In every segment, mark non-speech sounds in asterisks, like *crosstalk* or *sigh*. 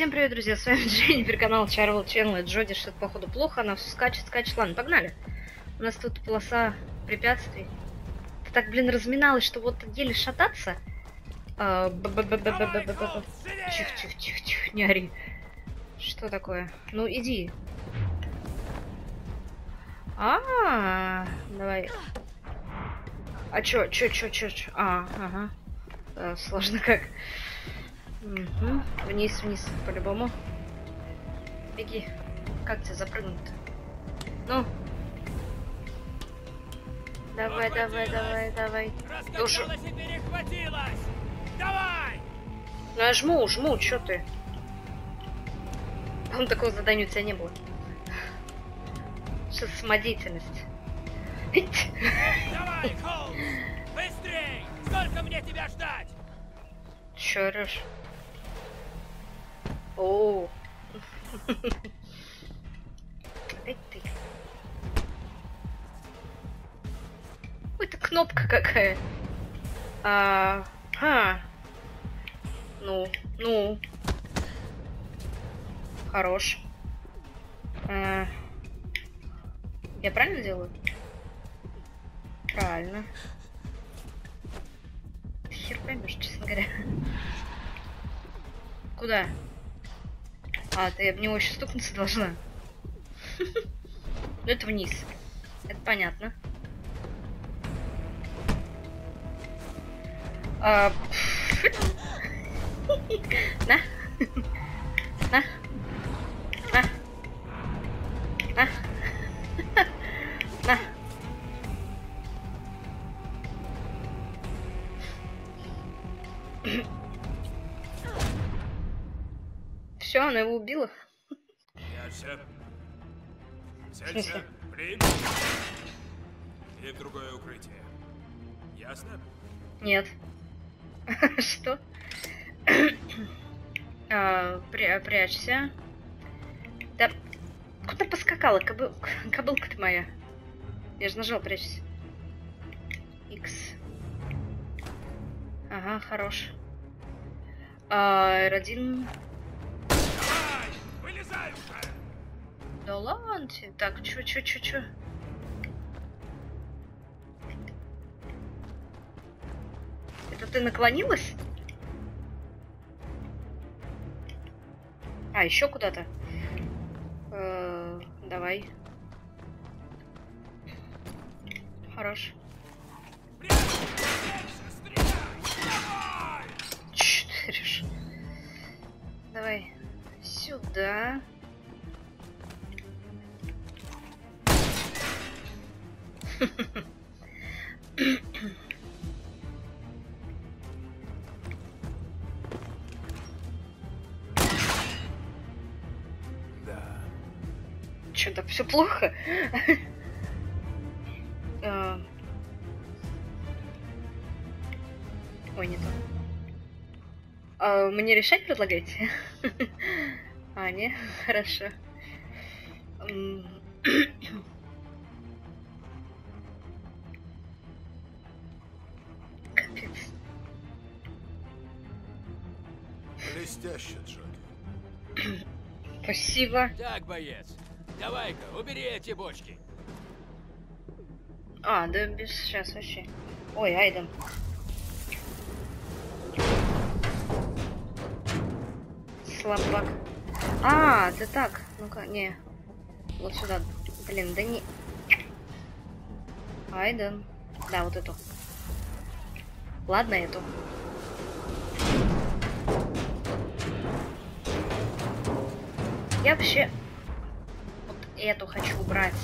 Всем привет, друзья, с вами *laughs* Дженнифер, канал Charvel Channel, Джоди, что-то походу плохо, она все скачет, скачет, ладно, погнали. У нас тут полоса препятствий. Ты так, блин, разминалась, что вот еле шататься. Тихо, тихо, тихо, тихо, не ори. Что такое? Ну, иди. А, давай. А чё, чё, чё, чё, чё? А, ага. Э, Сложно как. Мгм. Вниз, вниз, по-любому. Беги. Как тебе запрыгнуть-то? Ну. Давай, давай, давай, давай. Перехватилась! Давай! Ну я жму, жму, чё ты? Там такого задания у тебя не было. Что самодеятельность? Давай, Холмс! Быстрей! Сколько мне тебя ждать? Чё орёшь? О. Опять ты. Ой, это кнопка какая. А, а. Ну, ну. Хорош. А. Я правильно делаю? Правильно. Хер поймешь, честно говоря. Куда? А, ты об него еще стукнуться должна. Ну *laughs* это вниз. Это понятно. А, *laughs* На. *laughs* На. Сядься. Блин. И в другое укрытие. Ясно? Нет. *laughs* Что? *clears throat* А, пря- прячься. Да куда поскакала? Кобыл... *laughs* Кобылка ты моя. Я же нажал прячься. X. Ага, хорош. А, R1. Давай! Вылезай уже! Да ладно тебе. Так, чё? Это ты наклонилась? А, еще куда-то? Э. Хорош. Стреляй! Давай! Ты орёшь? Давай. Сюда. Да. Так все плохо? Э, Ой, не то. А, Мне решать предлагаете? *laughs* А, не? Хорошо. Спасибо. Так, боец. Давай-ка, убери эти бочки. А, да без сейчас вообще. Ой, Айден. Слабак. А, ты так. Ну-ка, не. Вот сюда. Блин, да не. Айден. Да, вот эту. Ладно, эту. Я вообще вот эту хочу убрать.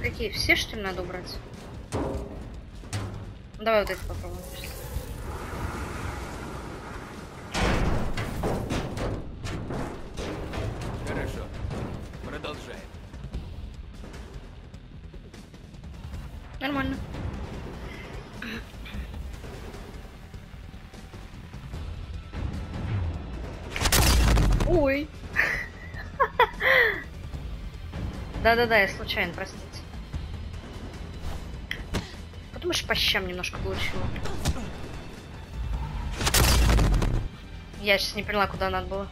Какие? Все, что ли, надо убрать? Давай вот это попробуем. Да-да-да, я случайно, простите. Подумаешь, по щам немножко получила. Я сейчас не поняла, куда надо было.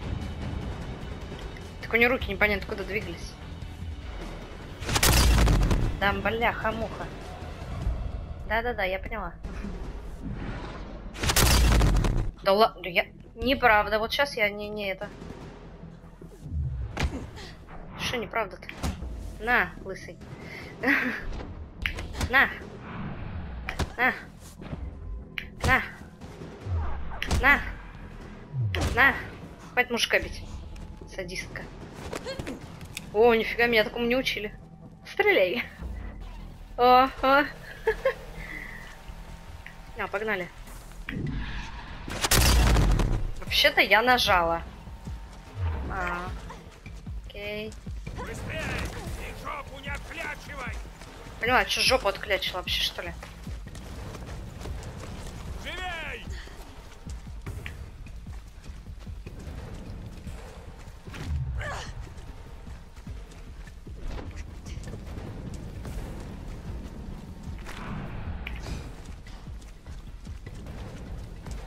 Так у нее руки непонятно куда двигались. Да, бляха-муха. Да-да-да, я поняла. Да ладно, я... Неправда, вот сейчас я не, не это... Что неправда-то? На, лысый. На. На. На. На. На. Хватит мужика бить. Садистка. О, нифига, меня такому не учили. Стреляй. О, о. *laughs* А, погнали. Вообще-то я нажала. А, окей. Поняла, что жопу отклячила вообще, что ли? Живей!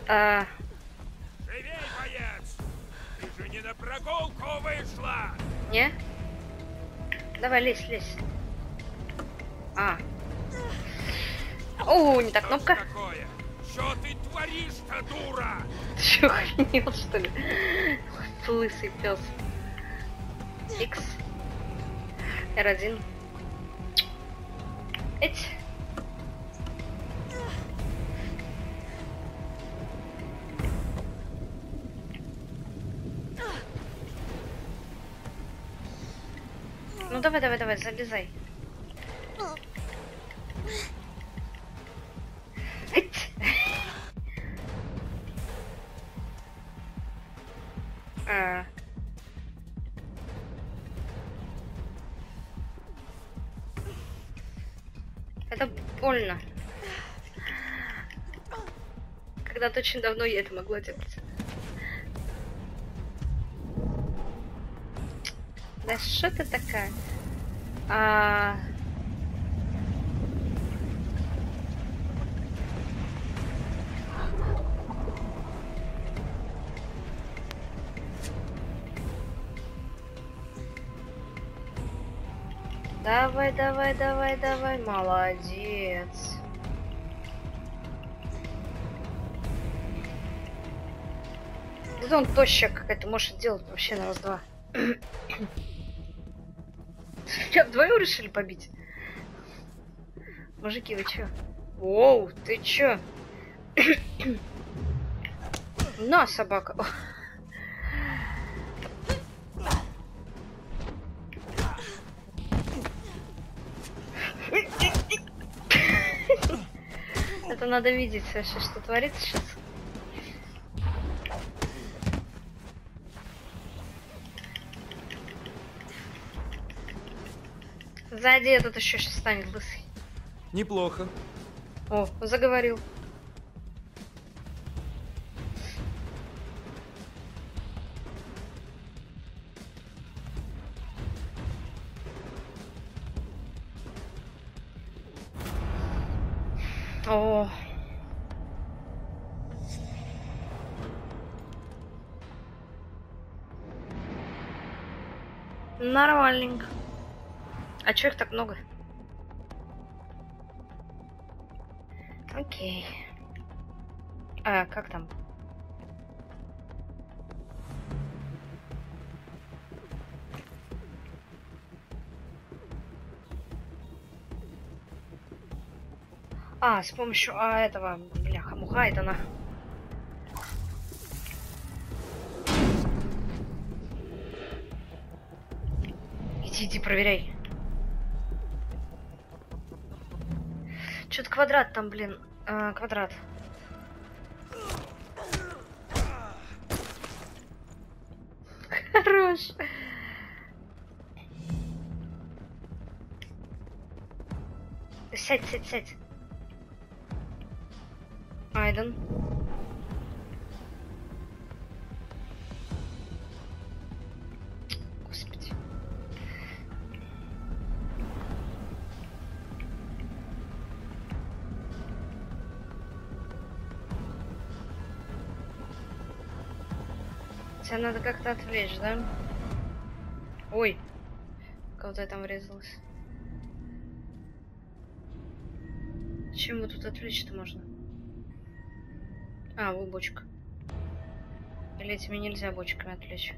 А, Живей, боец! Ты же не на прогулку вышла! не? Давай, лезь, лезь. А. О, не та кнопка. Что ты творишь-то, дура? Ты что, охренел, что ли? Лысый пес. X. R1. Эть. Ну давай, давай, давай, залезай. Очень давно я это могла делать. Да что ты такая? А... Давай, давай, давай, давай, молодец. Да он тощая какая-то может делать вообще на раз-два. *clears throat* Что, вдвоем решили побить? Мужики, вы чё? Оу, ты чё? *clears throat* На, собака. *laughs* Это надо видеть вообще, что творится сейчас. Сзади этот еще сейчас станет лысый. Неплохо. О, заговорил. А чё их так много? Окей. А, как там? А, с помощью а, этого, бляха, муха, это на. Иди, иди, проверяй. Квадрат там, блин. А, квадрат. Хорош. Сядь, сядь, сядь. Тебя надо как-то отвлечь, да? Ой. Кого-то я там врезалась. Чем его тут отвлечь-то можно? А, вот бочка. Или этими нельзя бочками отвлечь?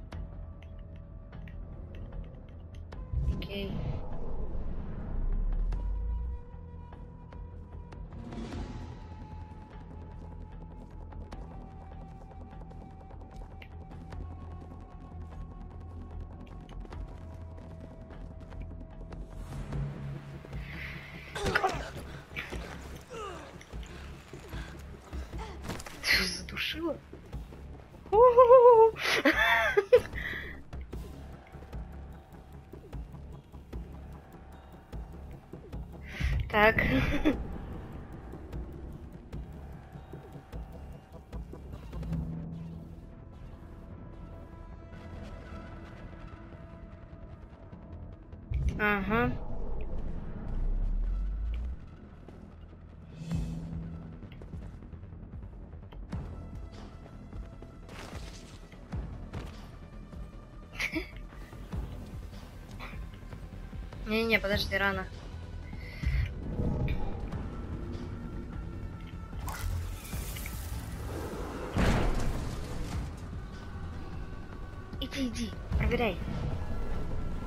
Так. Ага. *laughs* Не-не, подожди, рано.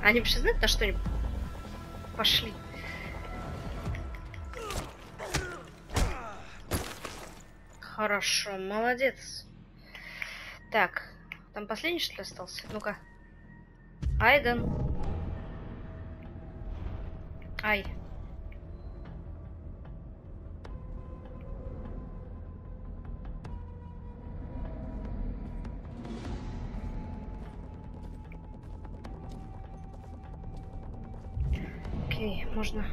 Они вообще знают, на что они пошли? Хорошо, молодец. Так, там последний что ли остался? Ну-ка. Айден. Ай. Можно.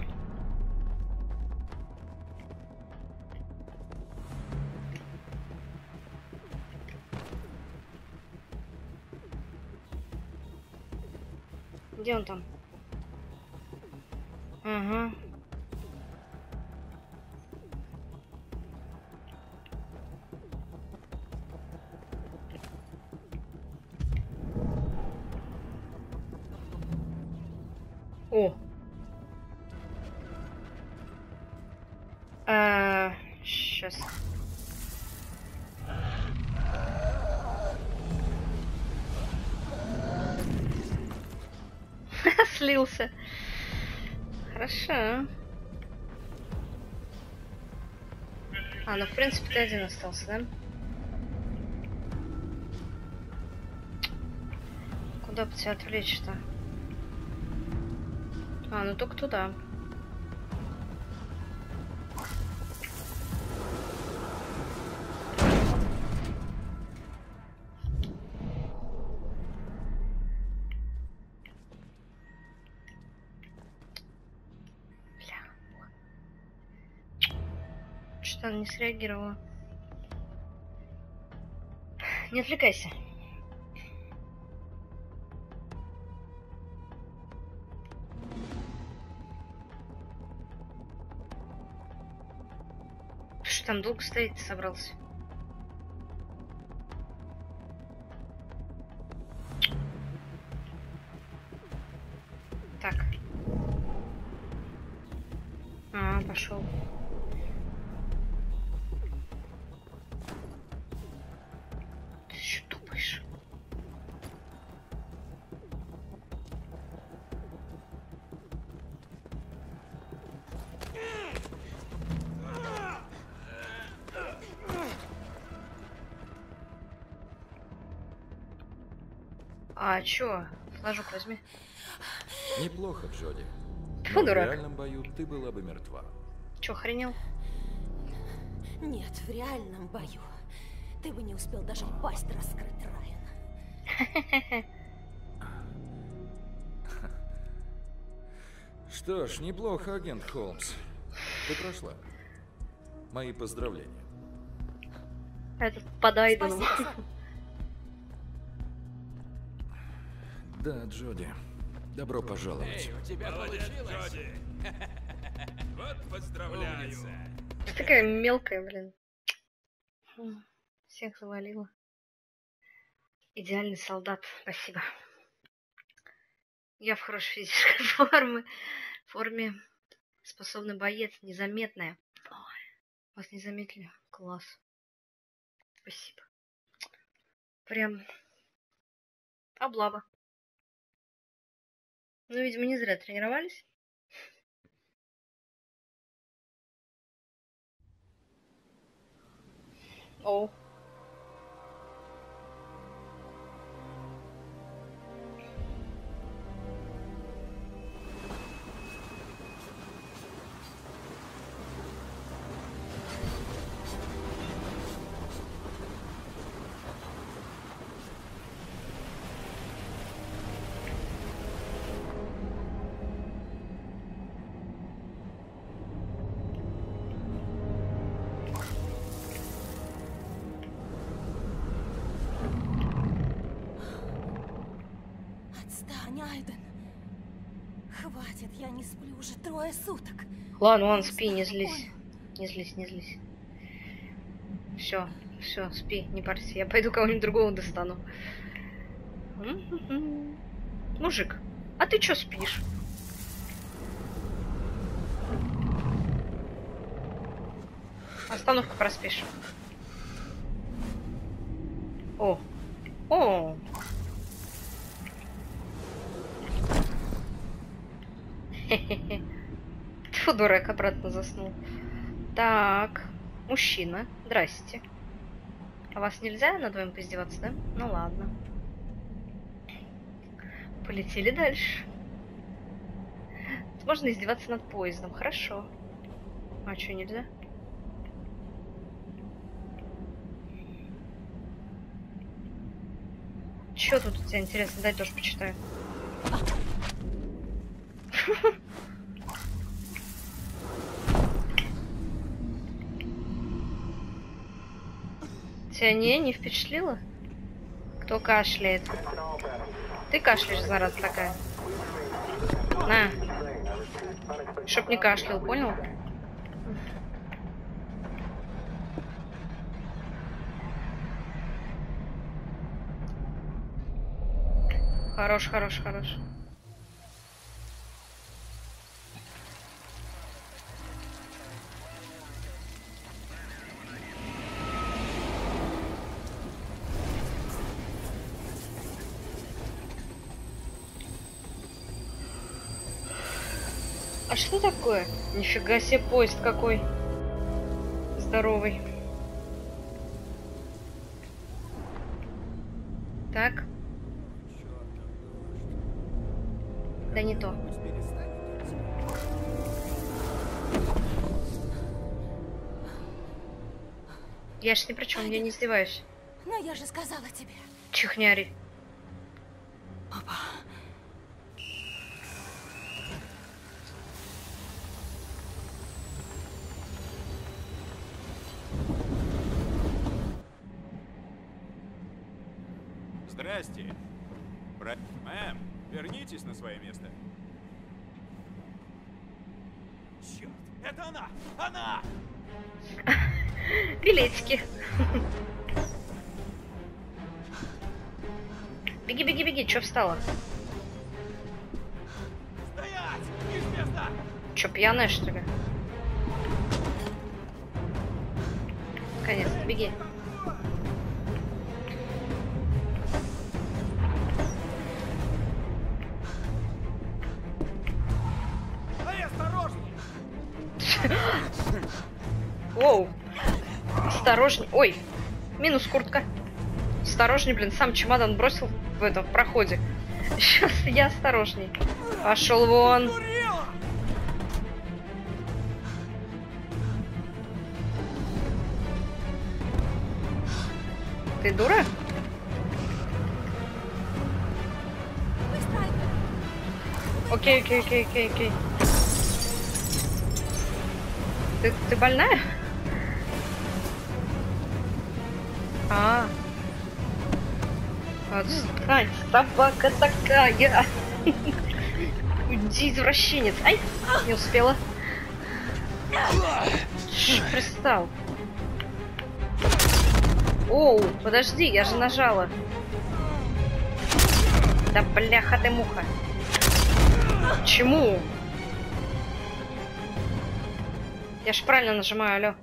Где он там? Принципе ты один остался, да? Куда бы тебя отвлечь-то? А, ну только туда. Не среагировала? Не отвлекайся. Что там долго стоит собрался? Чё? Флажок возьми. Неплохо, Джоди. Тьфу, Но в дурак. реальном бою ты была бы мертва. Чё, охренел? Нет, в реальном бою. Ты бы не успел даже пасть раскрыть, Райан. *laughs* Что ж, неплохо, агент Холмс. Ты прошла. Мои поздравления. Этот под Айденом. Спасибо, Да, Джоди. Добро пожаловать. Эй, у тебя получилось. *laughs* Вот поздравляю. Ты такая мелкая, блин. Всех завалила. Идеальный солдат, спасибо. Я в хорошей физической *laughs* форме. форме. Способный боец, незаметная. Ой, вас не заметили? Класс. Спасибо. Прям облава. Ну, видимо, не зря тренировались. О. я не сплю уже трое суток. Ладно, ладно, спи, не злись. Не злись, не злись. Все, все, спи, не парься. Я пойду кого-нибудь другого достану. М-м-м. Мужик, а ты чё спишь? Остановку проспишь. О, о. *laughs* Тьфу, дурак, обратно заснул. Так, мужчина, здрасте. А вас нельзя над вами поиздеваться, да? Ну ладно. Полетели дальше. Можно издеваться над поездом, хорошо. А что, нельзя? Чё тут у тебя интересно? Дай тоже почитаю. *laughs* Тебя не, не впечатлило? Кто кашляет? Ты кашляешь, зараза такая. На. Чтоб не кашлял, понял? Хорош, хорош, хорош. Что такое? Нифига себе поезд какой. Здоровый. Так. Да не то. Я ж ни при чем, я не издеваюсь. Но я же сказала тебе. Чихняри. Здрасте. Бра... Мэм, вернитесь на свое место. Черт, это она! Она! *laughs* Билетики. Беги, беги, беги, чё встала? Стоять! Не с места! Чё, пьяная, что ли? Конец, беги. Осторожней. Ой, минус куртка. Осторожней, блин, сам чемодан бросил в этом в проходе. *laughs* Сейчас я осторожней. Пошел вон. Ты дура? Окей, окей, окей, окей, окей. Ты, ты больная? А. Отстань, собака такая. Уйди, извращенец. Ай, не успела. Пристал. Оу, подожди, я же нажала. Да бляха ты муха. Чему? Я ж правильно нажимаю, алло.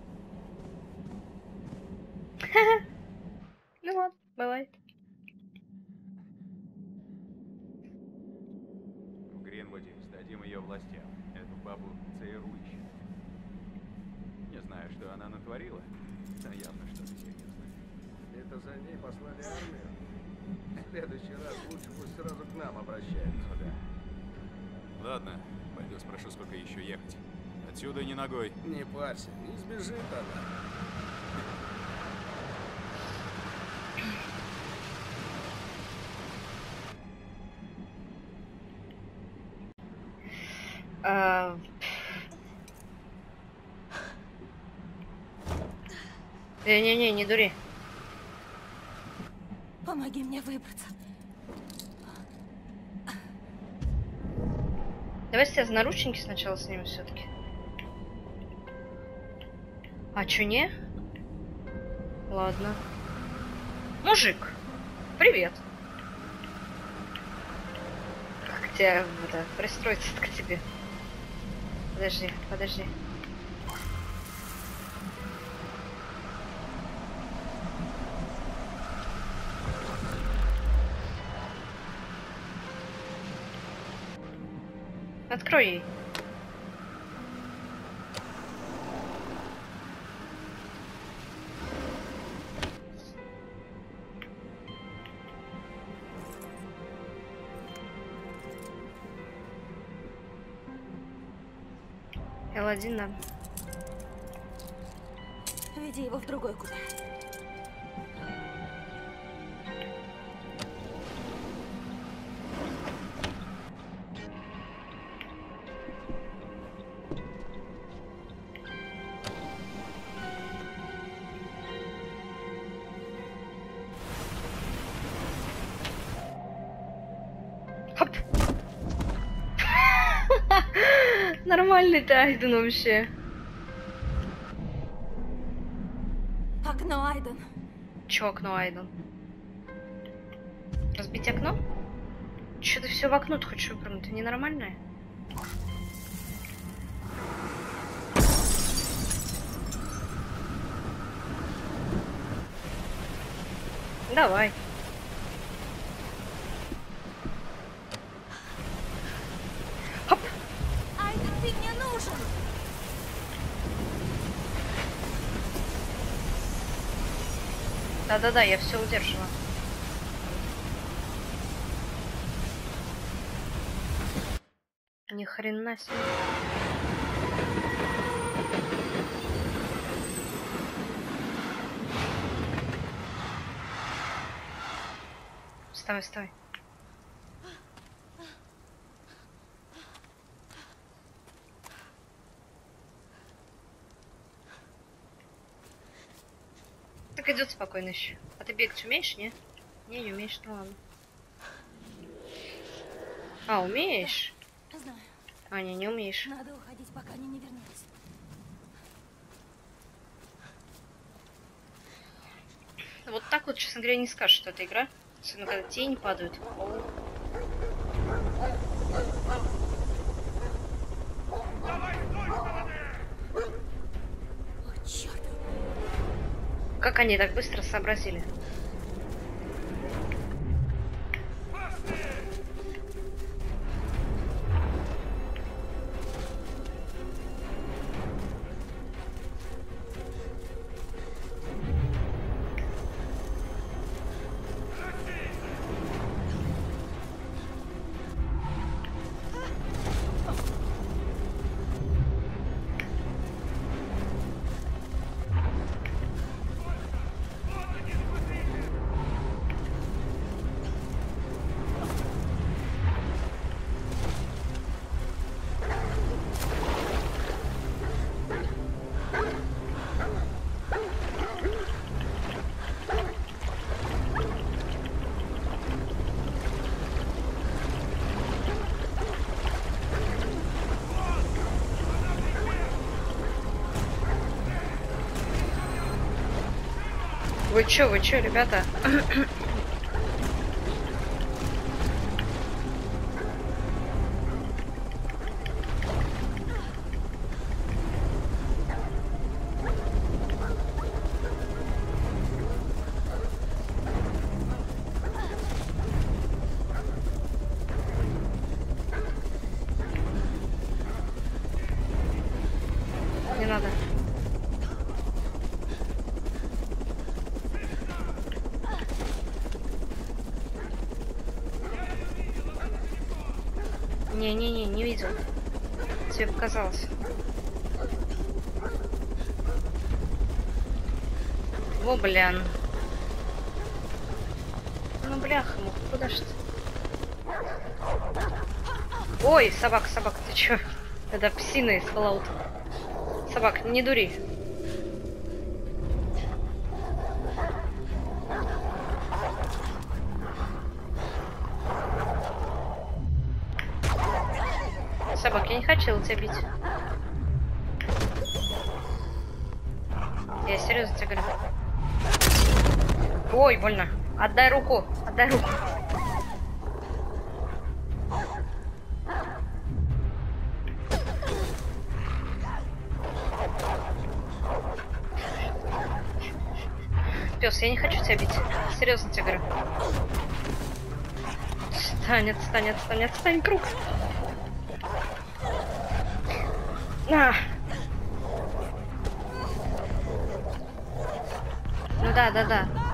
Не дури. Помоги мне выбраться. Давай сейчас наручники сначала снимем все-таки. А чё не? Ладно. Мужик, привет. Как тебя это, пристроиться к тебе? Подожди, подожди. Открой ей. Л1, да. Веди его в другой куда. Ты Айден вообще. Окно, Айден. Чё окно Айден? Разбить окно? Чё ты все в окно ты хочешь выпрыгнуть? Ты ненормальная? Давай. Хоп. Айден, ты мне нужен! Да-да-да, я все удержала. Ни хрена себе. Вставай, вставай. Идет спокойно еще. А ты бегать умеешь, не? Не, не умеешь, ну ладно. А, умеешь? Знаю, А, не, не умеешь. надо уходить, пока они не вернулись. Вот так вот, честно говоря, не скажешь, что это игра. Особенно, когда тени падают. Оу. О, Как они так быстро сообразили? Вы чё, вы чё, ребята? Не-не-не, не видел. Тебе показалось. Во, блин. Ну, бляха, ну куда ж ты? Ой, собак, собак, ты чё? Это псина из Fallout. Собак, не дури. Собак, я не хотела тебя бить. Я серьезно тебе говорю. Ой, больно. Отдай руку, отдай руку. Пес, я не хочу тебя бить. Серьезно тебе говорю. Отстань, отстань, отстань, отстань, круг. На. Ну да, да, да.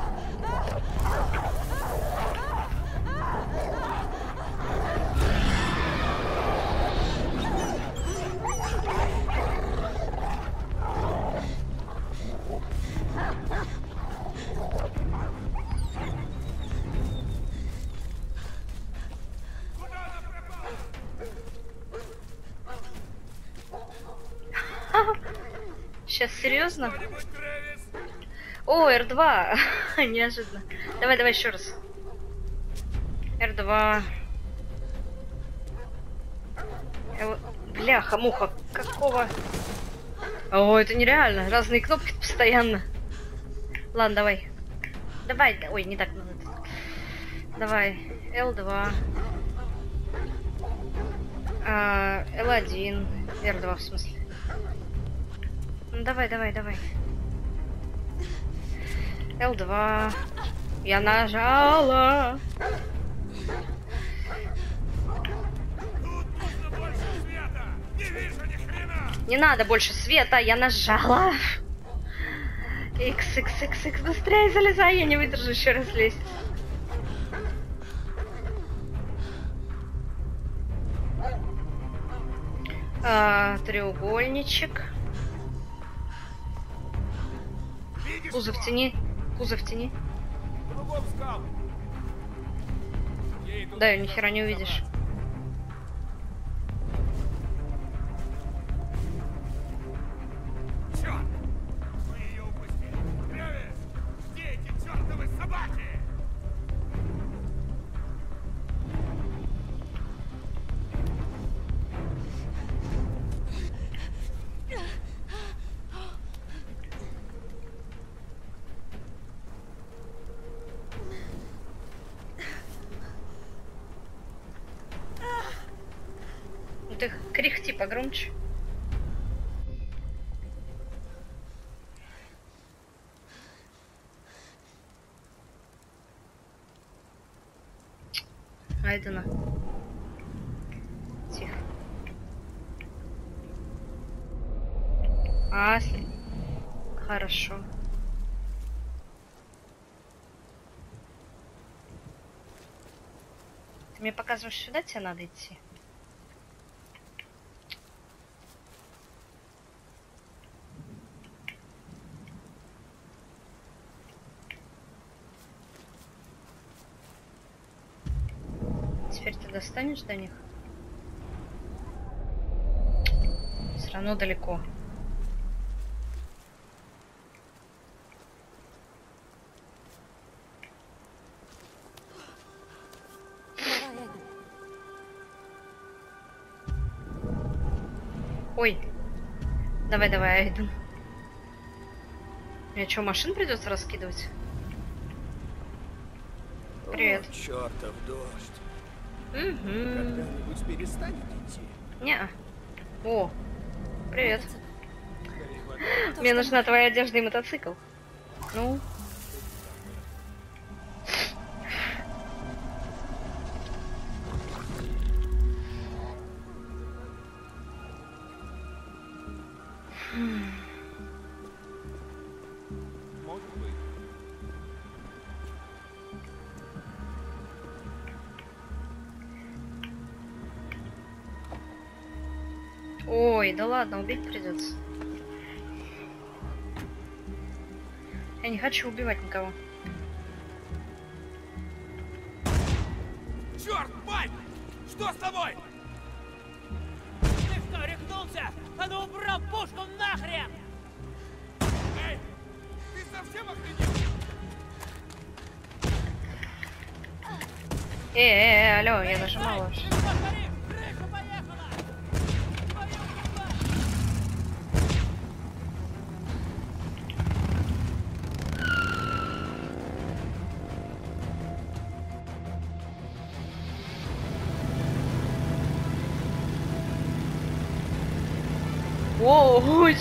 R2. *laughs* Неожиданно. Давай, давай еще раз. R2. Л- Бляха, муха, какого? О, это нереально. Разные кнопки постоянно. Ладно, давай. Давай. Ой, не так надо. Давай. L2. А, L1. R2 в смысле. Ну давай, давай, давай. L2. Я нажала. Не надо больше света, я нажала. X, X, X, X, быстрее залезай, я не выдержу еще раз лезть. А, треугольничек. Кузов тени. Кузов тени. Ей тут Да, ни хера не увидишь. Айдена. Тихо. Асли. Хорошо. Ты мне показываешь, сюда тебе надо идти? Теперь ты достанешь до них? Все равно далеко. Ой. Давай, давай, Айден. Мне что, машин придется раскидывать? Привет. О, чертов дождь. Угу. Когда-нибудь перестанет идти. Не. О. Привет. Мне нужна твоя одежда и мотоцикл. Ну. Ой, да ладно, убить придется. Я не хочу убивать никого. Черт, мать! Что с тобой? Ты что, рехнулся? А ну убрал пушку нахрен! Эй, ты совсем охренел? Э, э, э, алло, я нажимала.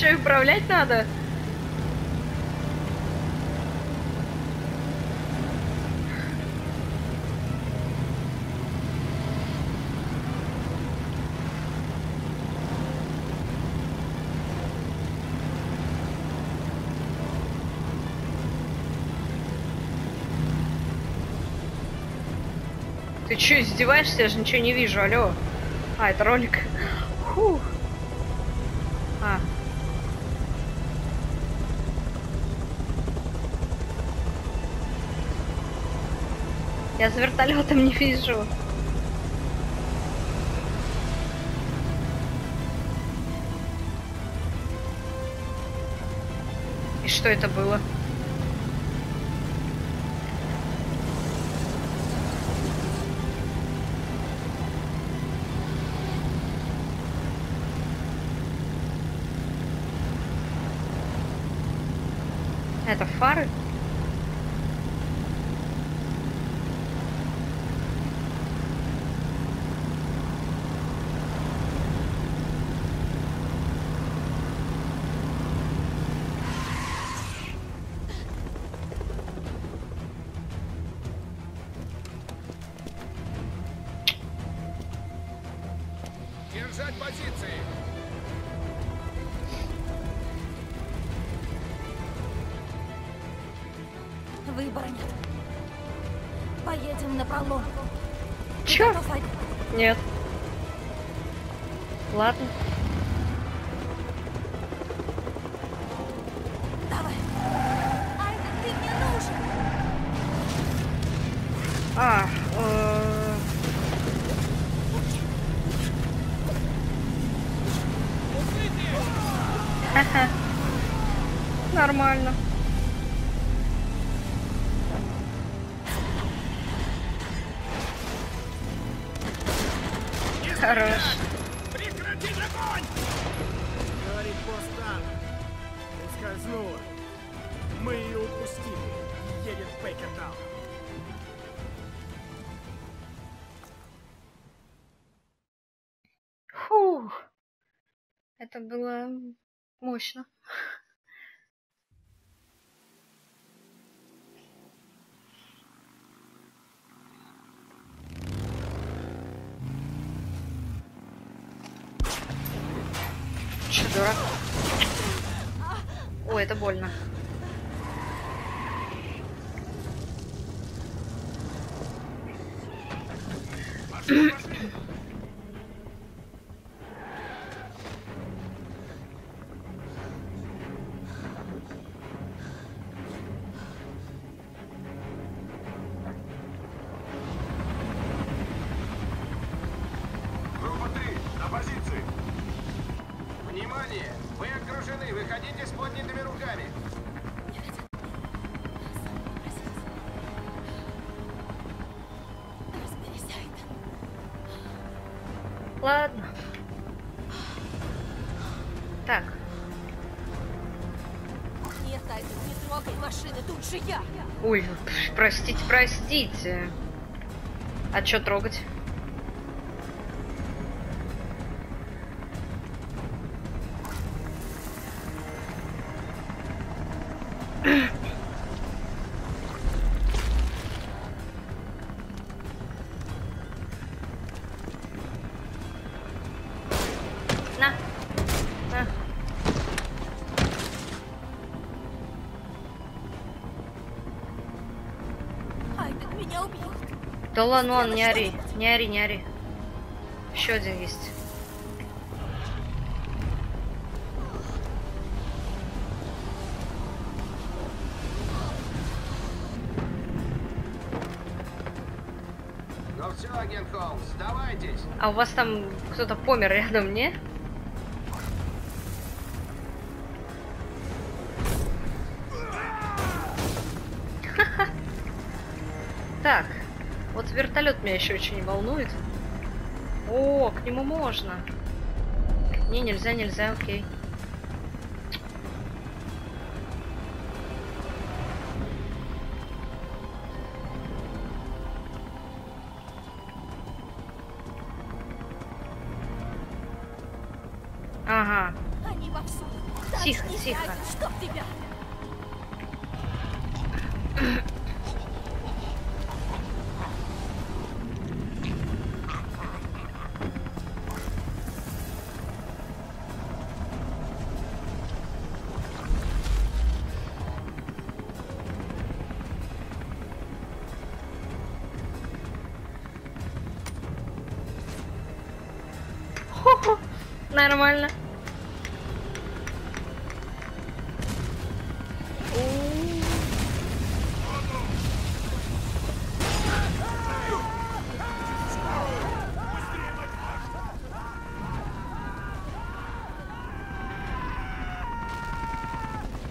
Что, их управлять надо? Ты чё, издеваешься? Я же ничего не вижу, алло. А, это ролик. Фух. А. Я за вертолетом не вижу. И что это было? Это фары? Нормально. Хорош. Прекратить огонь! Говорит Бостан. Ускользнула. Мы ее упустили. Едет в Бейкертаун. Фух. Это было мощно. Это больно. Группа 3, на позиции. Внимание! Вы окружены. Выходите поднятыми руками. Ладно. Так, Нет, Айка, не трогай машины, тут же я. ой, простите, простите. А чё трогать? Да ладно, ладно, не ори, не ори, не ори. Еще один есть. Ну все, агент Холмс, сдавайтесь. А у вас там кто-то помер рядом, не? Так, вертолет меня еще очень волнует. О, к нему можно. Не, нельзя, нельзя, окей. Нормально.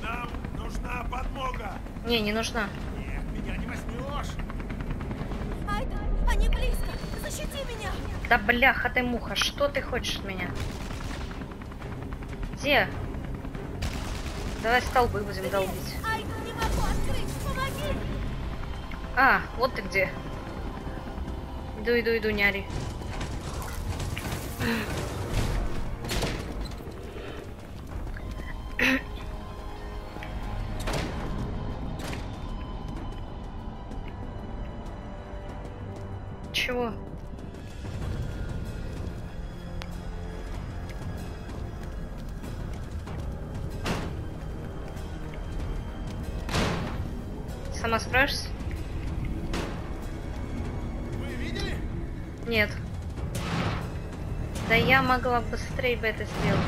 Нам нужна подмога. Не, не нужна. Нет, меня не возьмешь. Айда, они близко! Защити меня! Да бляха ты муха, что ты хочешь от меня? Где? Давай столбы будем долбить. А, вот ты где. Иду, иду, иду, не могла быстрее бы это сделать.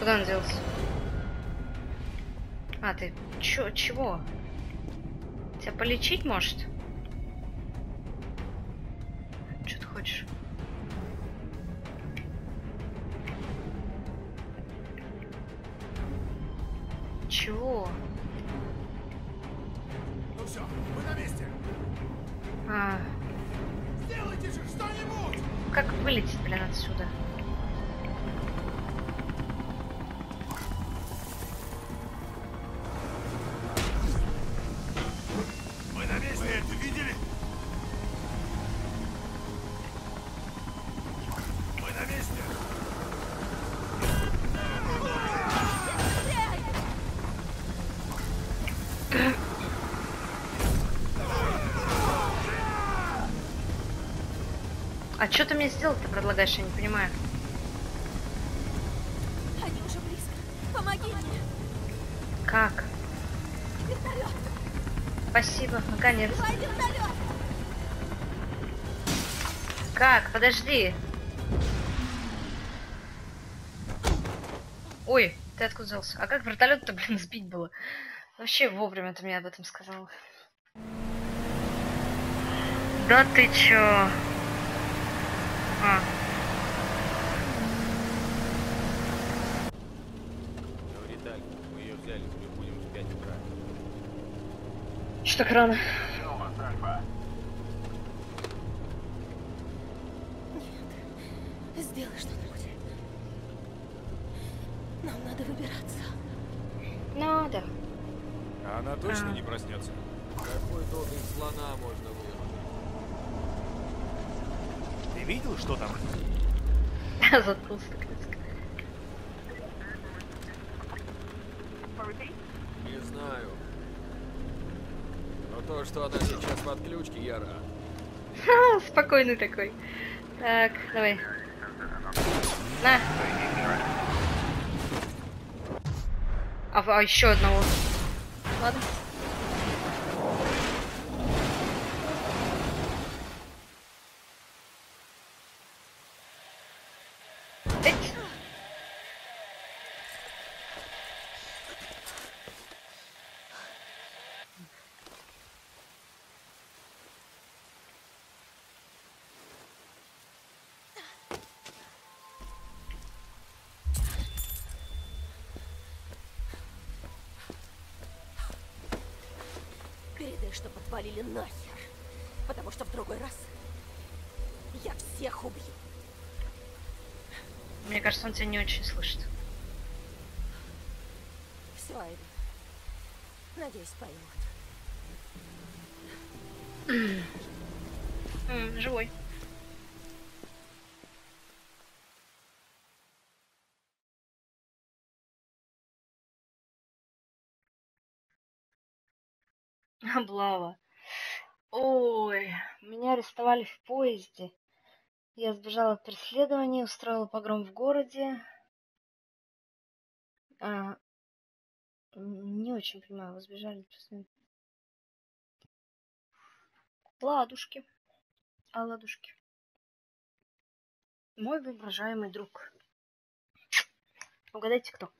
Куда он делся? А, ты чё, чего? Тебя полечить может? Чего? Ну все, мы на месте. А, Сделайте же что-нибудь. как вылететь, блин, отсюда? Что ты мне сделать ты предлагаешь, я не понимаю. Они уже близко! Помоги мне! Как? Вертолет! Спасибо, наконец. Давай вертолет! Как? Подожди. Ой, ты откуда взялся? А как вертолет-то, блин, *laughs* сбить было? Вообще вовремя ты мне об этом сказал. Да ты чё? А, Говори так, мы ее взяли, тебе будем в 5 утра. что так рано? Сделай что-нибудь. Нам надо выбираться. Надо. А она точно А. не проснется? Какой из слона можно вырвать? Ты видел, что там? Заткнулся. Не знаю. Но то, что она сейчас в отключке, я рад. *laughs* Спокойный такой. Так, давай. На. А, а еще одного. Ладно. Эть. Подвалили нахер. Потому что в другой раз я всех убью. Мне кажется, он тебя не очень слышит. Все, Айвен. Надеюсь, поймут. *clears throat* Живой. Облава. Ой, меня арестовали в поезде. Я сбежала от преследования, устроила погром в городе. А, не очень понимаю, вы сбежали от преследования. Ладушки. А ладушки. Мой воображаемый друг. Угадайте, кто?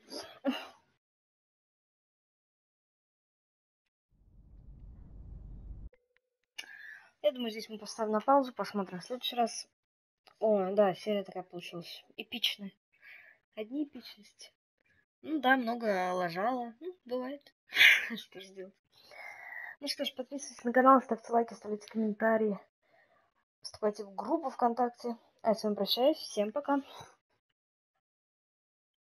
Я думаю, здесь мы поставим на паузу, посмотрим в следующий раз. О, да, серия такая получилась. Эпичная. Одни эпичности. Ну да, много лажала. Ну, бывает. *laughs* Что ж сделать. Ну что ж, подписывайтесь на канал, ставьте лайки, оставляйте комментарии. Вступайте в группу ВКонтакте. А я с вами прощаюсь. Всем пока.